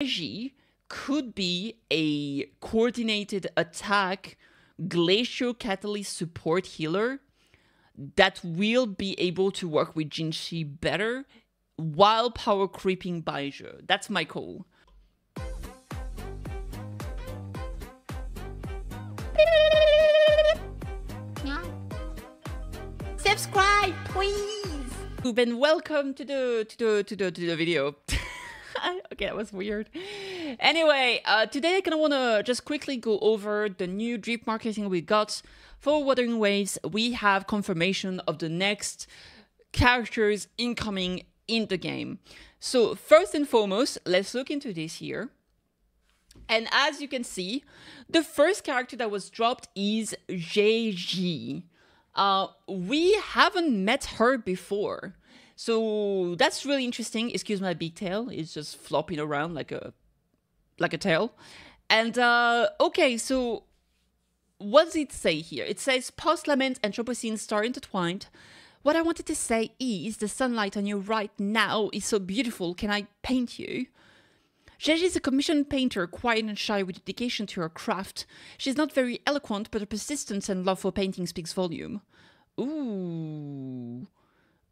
Zhezhi could be a coordinated attack glacial catalyst support healer that will be able to work with Jinhsi better while power creeping Baizhi. That's my call. Subscribe, please. And welcome to the to the to the to the video. okay, that was weird. Anyway, uh, today I kind of want to just quickly go over the new drip marketing we got for Wuthering Waves. We have confirmation of the next characters incoming in the game. So first and foremost, let's look into this here. And as you can see, the first character that was dropped is Zhezhi. Uh, we haven't met her before. So that's really interesting. Excuse my big tail. It's just flopping around like a like a tail. And uh, okay, so what does it say here? It says post lament and Anthropocene star intertwined. What I wanted to say is the sunlight on you right now is so beautiful. Can I paint you? Zhezhi is a commissioned painter, quiet and shy with dedication to her craft. She's not very eloquent, but her persistence and love for painting speaks volume. Ooh.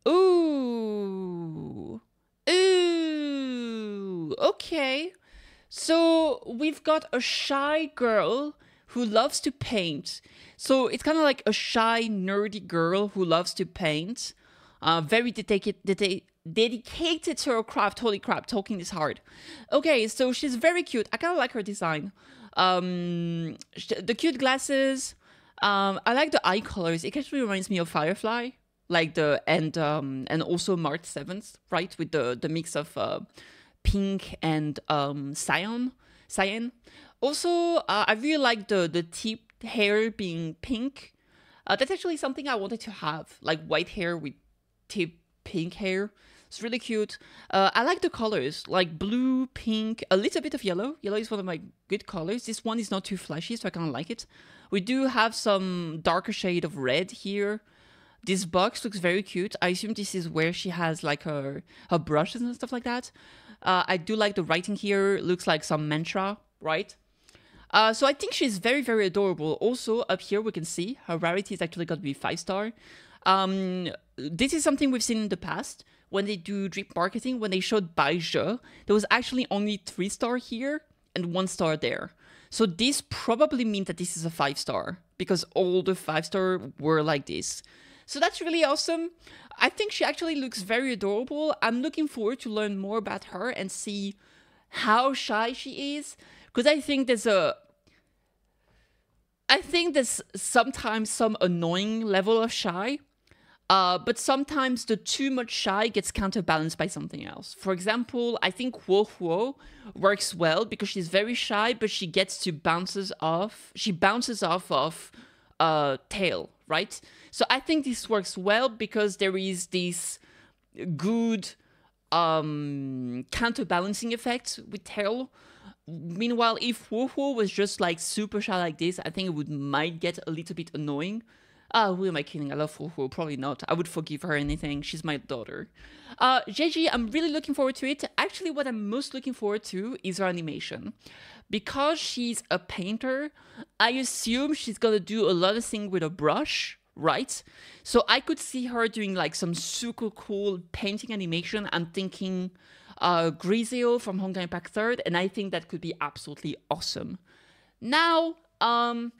Ooh. Ooh. Okay. So we've got a shy girl who loves to paint. So it's kind of like a shy, nerdy girl who loves to paint. Uh, very dedicated, dedi- dedicated to her craft. Holy crap, talking is hard. Okay, so she's very cute. I kind of like her design. Um, the cute glasses. Um, I like the eye colors. It actually reminds me of Firefly, like the and um and also March seventh, right? With the the mix of uh, pink and um cyan, cyan. Also, uh, I really like the the tip hair being pink. Uh, that's actually something I wanted to have, like white hair with tip pink hair. It's really cute. Uh, I like the colors, like blue, pink, a little bit of yellow. Yellow is one of my good colors. This one is not too flashy, so I kind of like it. We do have some darker shade of red here. This box looks very cute. I assume this is where she has like her her brushes and stuff like that. Uh, I do like the writing here. Looks like some mantra, right? Uh, so I think she's very, very adorable. Also, up here we can see her rarity is actually going to be 5 star. Um, this is something we've seen in the past when they do drip marketing. When they showed Baizhi, there was actually only 3 star here and 1 star there. So this probably means that this is a 5 star because all the 5 star were like this. So that's really awesome. I think she actually looks very adorable. I'm looking forward to learn more about her and see how shy she is because I think there's a I think there's sometimes some annoying level of shy, uh, but sometimes the too much shy gets counterbalanced by something else. For example, I think Huohuo works well because she's very shy, but she gets to bounces off. She bounces off of uh, tail, right? So I think this works well because there is this good um, counterbalancing effect with tail Meanwhile, if Huo was just like super shy like this, I think it would might get a little bit annoying. Ah, who am I kidding? I love Huo Probably not. I would forgive her anything. She's my daughter. Uh, Zhezhi, I'm really looking forward to it. Actually, what I'm most looking forward to is her animation. Because she's a painter, I assume she's gonna do a lot of things with a brush, right? So I could see her doing like some super cool painting animation. I'm thinking uh, Griseo from Honkai Impact Third, and I think that could be absolutely awesome. Now, um,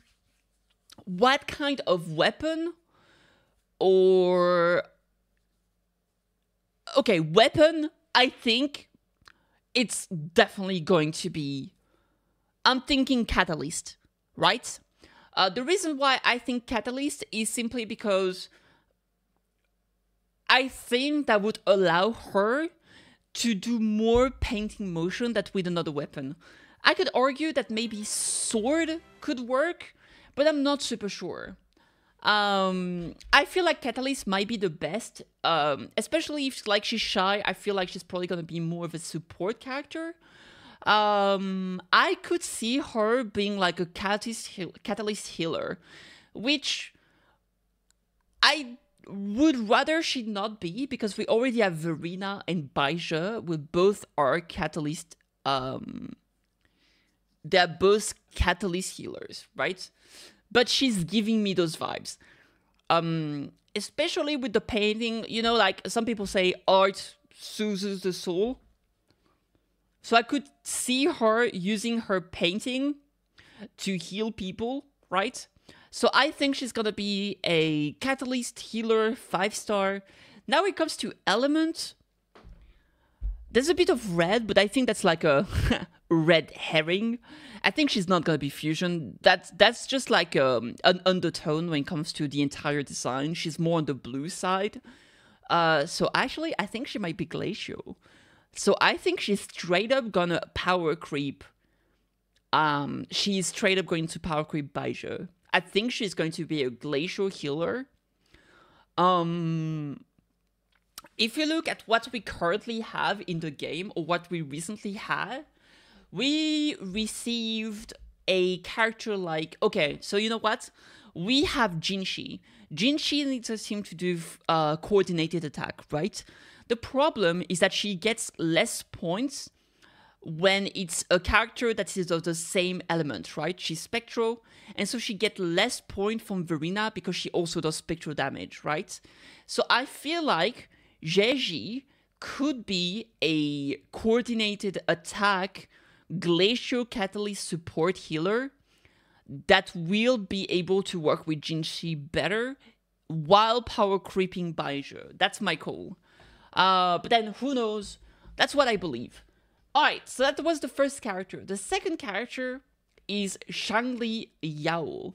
what kind of weapon or okay, weapon? I think it's definitely going to be. I'm thinking Catalyst, right? Uh, the reason why I think Catalyst is simply because I think that would allow her to do more painting motion than with another weapon. I could argue that maybe sword could work, but I'm not super sure. Um, I feel like Catalyst might be the best, um, especially if like she's shy. I feel like she's probably gonna be more of a support character. Um, I could see her being like a catalyst heal- catalyst healer, which I would rather she not be because we already have Verina and Baizhi, with both are catalyst um they're both catalyst healers, right? But she's giving me those vibes. Um especially with the painting, you know, like some people say art soothes the soul. So I could see her using her painting to heal people, right? So I think she's gonna be a catalyst healer, five star. Now it comes to element. There's a bit of red, but I think that's like a red herring. I think she's not gonna be fusion. That's that's just like um, an undertone when it comes to the entire design. She's more on the blue side. Uh, so actually, I think she might be glacial. So I think she's straight up gonna power creep. Um, she's straight up going to power creep Baizhi. I think she's going to be a glacial healer. Um, if you look at what we currently have in the game or what we recently had, we received a character like okay, so you know what? We have Jinhsi. Jinhsi needs us him to do uh, coordinated attack, right? The problem is that she gets less points when it's a character that is of the same element, right? She's spectral, and so she gets less point from Verina because she also does spectral damage, right? So I feel like Zhezhi could be a coordinated attack glacial catalyst support healer that will be able to work with Jinhsi better while power creeping Baizhi. That's my call. Uh, but then who knows? That's what I believe. Alright, so that was the first character. The second character is Xiangli Yao.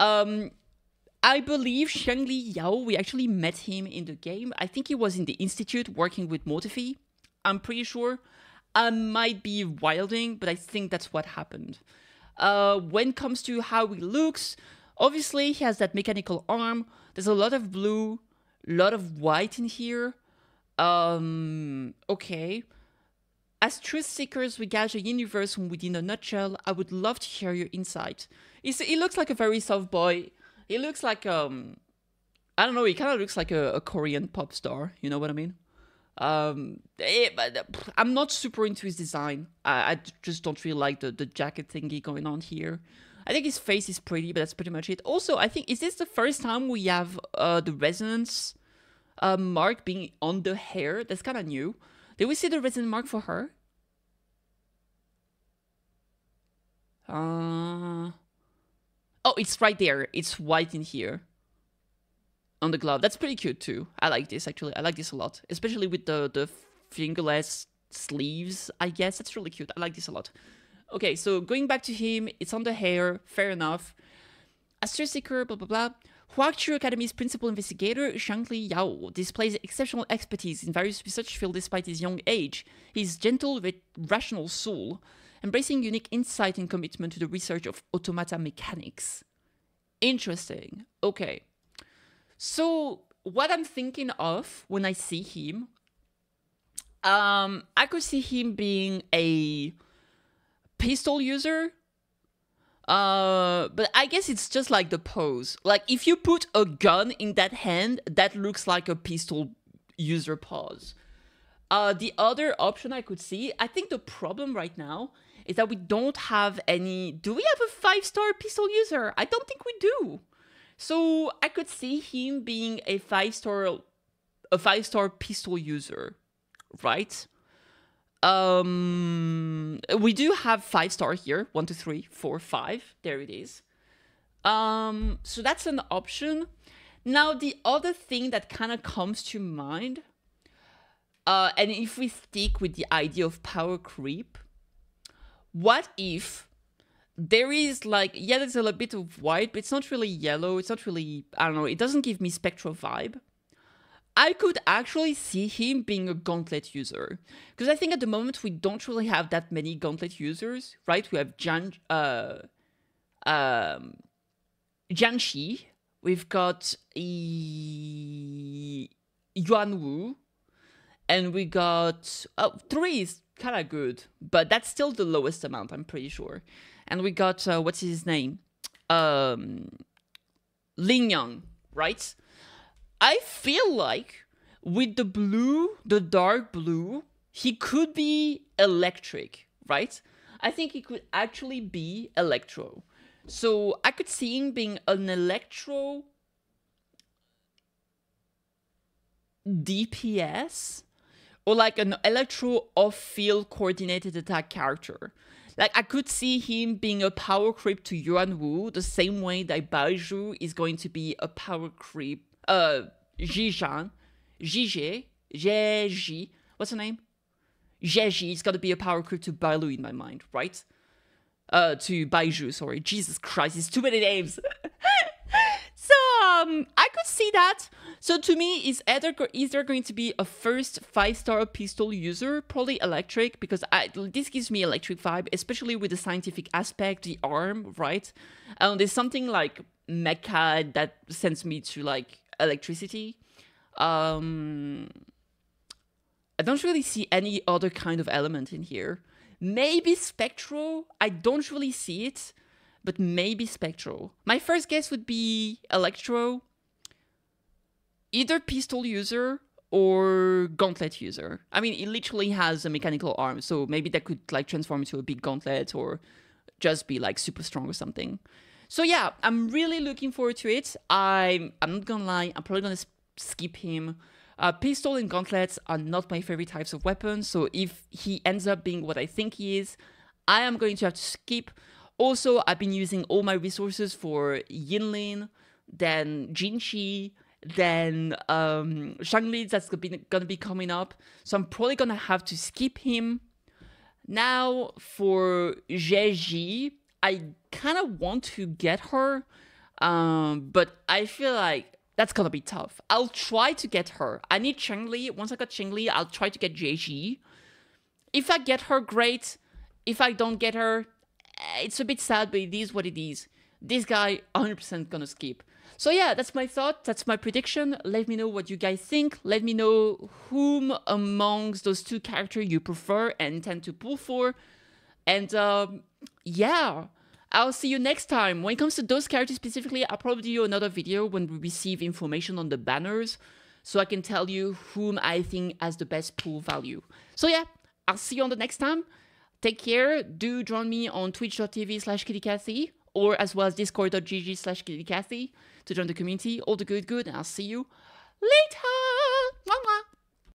Um, I believe Xiangli Yao, we actually met him in the game. I think he was in the Institute working with Mortefi. I'm pretty sure. I might be wilding, but I think that's what happened. Uh, when it comes to how he looks, obviously he has that mechanical arm. There's a lot of blue, a lot of white in here. Um, okay. As truth seekers, we gauge a universe within a nutshell. I would love to hear your insight. He's, he looks like a very soft boy. He looks like um, I don't know. He kind of looks like a, a Korean pop star. You know what I mean? Um, it, I'm not super into his design. I, I just don't really like the, the jacket thingy going on here. I think his face is pretty, but that's pretty much it. Also, I think, is this the first time we have uh, the resonance uh, mark being on the hair? That's kind of new. Did we see the resonance mark for her? Uh... Oh, it's right there. It's white in here on the glove. That's pretty cute too. I like this actually. I like this a lot, especially with the the fingerless sleeves. I guess that's really cute. I like this a lot. Okay, so going back to him, it's on the hair. Fair enough. Astro Seeker, blah blah blah. Huaxu Academy's principal investigator, Xiangli Yao, displays exceptional expertise in various research fields despite his young age. His gentle, rational soul, embracing unique insight and commitment to the research of automata mechanics. Interesting. Okay. So what I'm thinking of when I see him, um, I could see him being a pistol user. Uh, but I guess it's just like the pose. Like if you put a gun in that hand, that looks like a pistol user pose. Uh, the other option I could see, I think the problem right now is that we don't have any. Do we have a five star pistol user? I don't think we do. So I could see him being a five star a five star pistol user, right? Um we do have five star here. One, two, three, four, five. There it is. Um so that's an option. Now the other thing that kind of comes to mind, uh, and if we stick with the idea of power creep, what if there is like yeah there's a little bit of white but it's not really yellow it's not really i don't know it doesn't give me spectral vibe i could actually see him being a gauntlet user. Because i think at the moment we don't really have that many gauntlet users right? We have jan uh um we've got e- Yuanwu, and we got oh, three is kind of good, but that's still the lowest amount, I'm pretty sure. And we got uh, what's his name, um, Lingyang, right? I feel like with the blue, the dark blue, he could be electric, right? I think he could actually be Electro. So I could see him being an Electro DPS or like an Electro off field coordinated attack character. Like I could see him being a power creep to Yuanwu the same way that Baizhu is going to be a power creep. Uh, Zhizhan, Zhizhe, Zhezhi, what's her name? Zhezhi, it's gotta be a power creep to Bailu in my mind, right? Uh, to Baizhu, sorry. Jesus Christ, it's too many names. so um, I could see that. So to me, is either is there going to be a first five star pistol user, probably electric, because I, this gives me electric vibe, especially with the scientific aspect, the arm, right? And there's something like mecha that sends me to like electricity. Um, I don't really see any other kind of element in here. Maybe spectral. I don't really see it, but maybe spectral. My first guess would be electro, either pistol user or gauntlet user. I mean, it literally has a mechanical arm, so maybe that could like transform into a big gauntlet or just be like super strong or something. So yeah, I'm really looking forward to it. I'm I'm not gonna lie, I'm probably gonna skip him uh, pistol and gauntlets are not my favorite types of weapons, so if he ends up being what I think he is, I am going to have to skip. Also, I've been using all my resources for Yinlin, then Jinhsi, then um, Changli that's gonna be coming up, so I'm probably gonna have to skip him. Now for Zhezhi, I kind of want to get her, um, but I feel like that's gonna be tough. I'll try to get her. I need Changli. Once I got Changli, I'll try to get Zhezhi. If I get her, great. If I don't get her, eh, it's a bit sad, but it is what it is. This guy, 100% gonna skip. So yeah, that's my thought. That's my prediction. Let me know what you guys think. Let me know whom amongst those two characters you prefer and tend to pull for. And um, yeah, I'll see you next time. When it comes to those characters specifically, I'll probably do another video when we receive information on the banners so I can tell you whom I think has the best pool value. So yeah, I'll see you on the next time. Take care. Do join me on twitch.tv slash kittykathee or as well as discord.gg slash kittykathee to join the community. All the good good and I'll see you later.